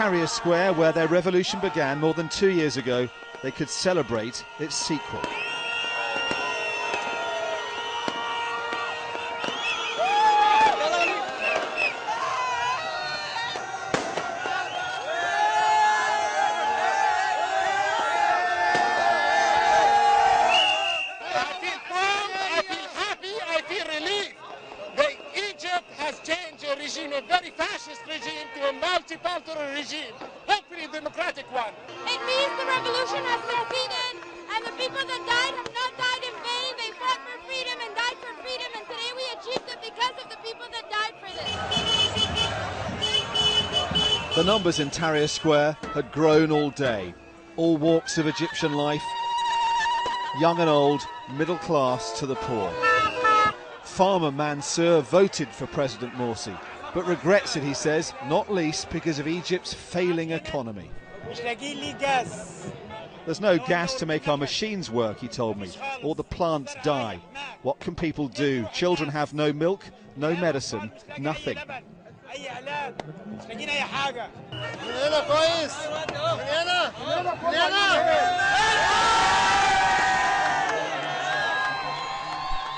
Tahrir Square, where their revolution began more than two years ago, they could celebrate its sequel. Has changed a regime, a very fascist regime, multicultural regime, hopefully a democratic one. It means the revolution has succeeded, and the people that died have not died in vain. They fought for freedom and died for freedom, and today we achieved it because of the people that died for this. The numbers in Tahrir Square had grown all day. All walks of Egyptian life, young and old, middle class to the poor. Farmer Mansour voted for President Morsi, but regrets it, he says, not least because of Egypt's failing economy. There's no gas to make our machines work, he told me, or the plants die. What can people do? Children have no milk, no medicine, nothing.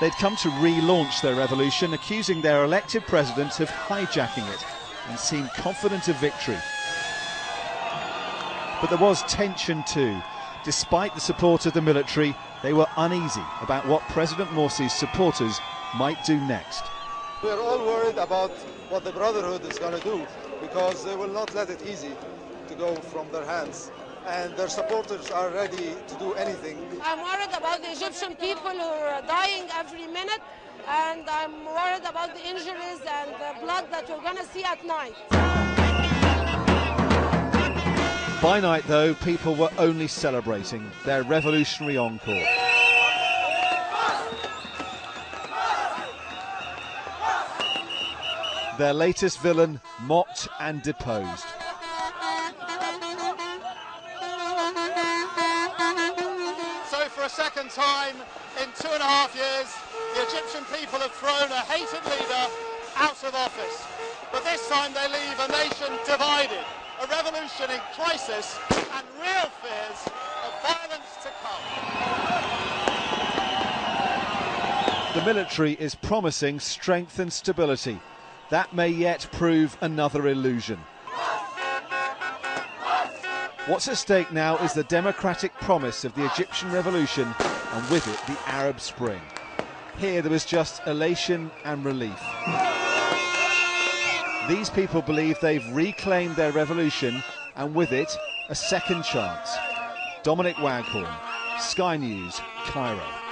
They'd come to relaunch their revolution, accusing their elected president of hijacking it, and seemed confident of victory. But there was tension too. Despite the support of the military, they were uneasy about what President Morsi's supporters might do next. We're all worried about what the Brotherhood is going to do because they will not let it easy to go from their hands and their supporters are ready to do anything. I'm worried about the Egyptian people who are dying every minute, and I'm worried about the injuries and the blood that we're going to see at night. By night, though, people were only celebrating their revolutionary encore. Their latest villain mocked and deposed. Second time in two and a half years, the Egyptian people have thrown a hated leader out of office. But this time they leave a nation divided, a revolution in crisis, and real fears of violence to come. The military is promising strength and stability. That may yet prove another illusion. What's at stake now is the democratic promise of the Egyptian revolution and with it the Arab Spring. Here there was just elation and relief. These people believe they've reclaimed their revolution and with it a second chance. Dominic Waghorn, Sky News, Cairo.